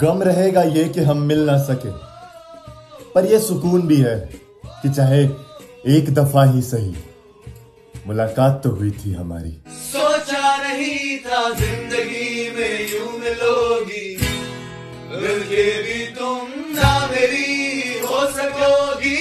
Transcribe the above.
गम रहेगा ये कि हम मिल ना सके। पर यह सुकून भी है कि चाहे एक दफ़ा ही सही, मुलाकात तो हुई थी हमारी। सोचा नहीं था ज़िंदगी में यूँ मिलोगी। मिलके भी तुम ना मेरी हो सकोगी।